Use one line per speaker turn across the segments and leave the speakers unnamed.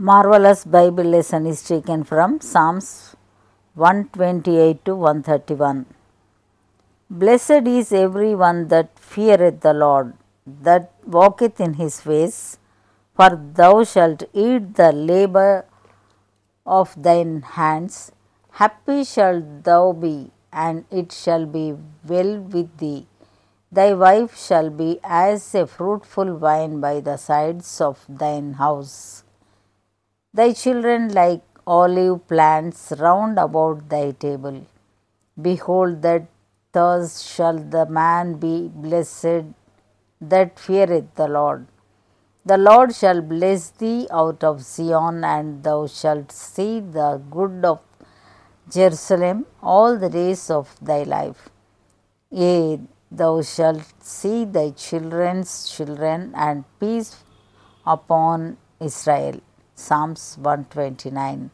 Marvelous Bible lesson is taken from Psalms 128 to 131. Blessed is every one that feareth the Lord, that walketh in his ways, for thou shalt eat the labour of thine hands. Happy shalt thou be, and it shall be well with thee. Thy wife shall be as a fruitful vine by the sides of thine house thy children like olive plants round about thy table. Behold, that thus shall the man be blessed that feareth the Lord. The Lord shall bless thee out of Zion, and thou shalt see the good of Jerusalem all the days of thy life. Yea, thou shalt see thy children's children, and peace upon Israel. Psalms 129.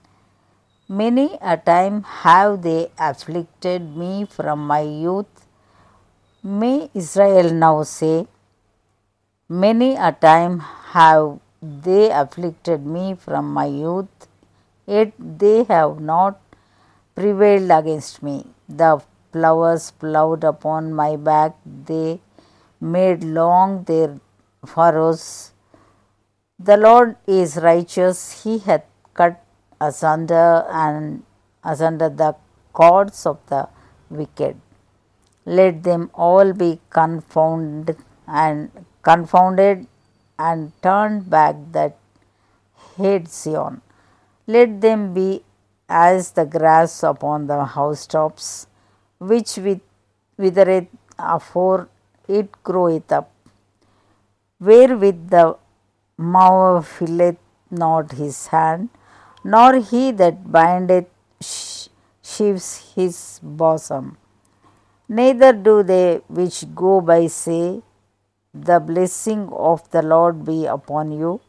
Many a time have they afflicted me from my youth. May Israel now say, Many a time have they afflicted me from my youth, yet they have not prevailed against me. The ploughers ploughed upon my back, they made long their furrows the Lord is righteous, he hath cut asunder and asunder the cords of the wicked. Let them all be confounded and confounded and turned back that hate Zion. Let them be as the grass upon the housetops, which with withereth afore it groweth up, wherewith the mower filleth not his hand, nor he that bindeth sheaves his bosom. Neither do they which go by say, The blessing of the Lord be upon you.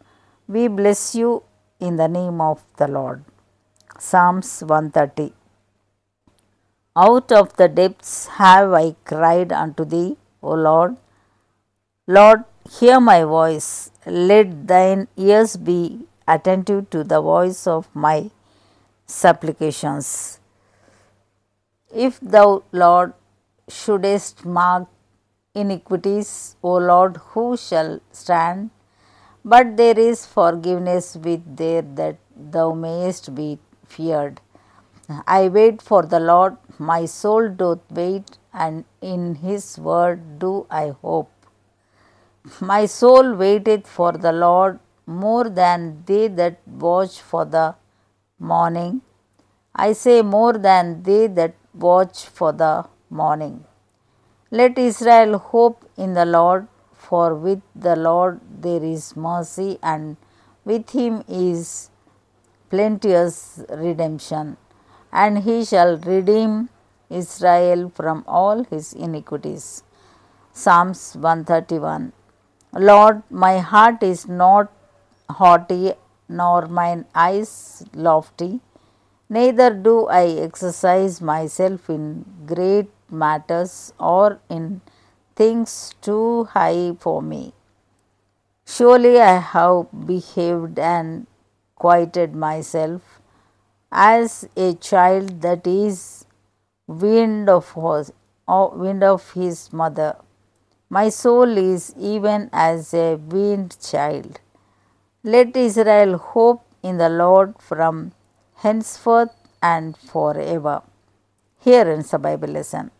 We bless you in the name of the Lord. Psalms 130 Out of the depths have I cried unto thee, O Lord. Lord, hear my voice let thine ears be attentive to the voice of my supplications. If thou, Lord, shouldest mark iniquities, O Lord, who shall stand? But there is forgiveness with there that thou mayest be feared. I wait for the Lord, my soul doth wait, and in his word do I hope. My soul waiteth for the Lord more than they that watch for the morning. I say more than they that watch for the morning. Let Israel hope in the Lord, for with the Lord there is mercy, and with him is plenteous redemption, and he shall redeem Israel from all his iniquities. Psalms 131 Lord, my heart is not haughty, nor mine eyes lofty, neither do I exercise myself in great matters or in things too high for me. Surely I have behaved and quieted myself as a child that is weaned of, uh, weaned of his mother. My soul is even as a weaned child. Let Israel hope in the Lord from henceforth and forever. Here ends the Bible lesson.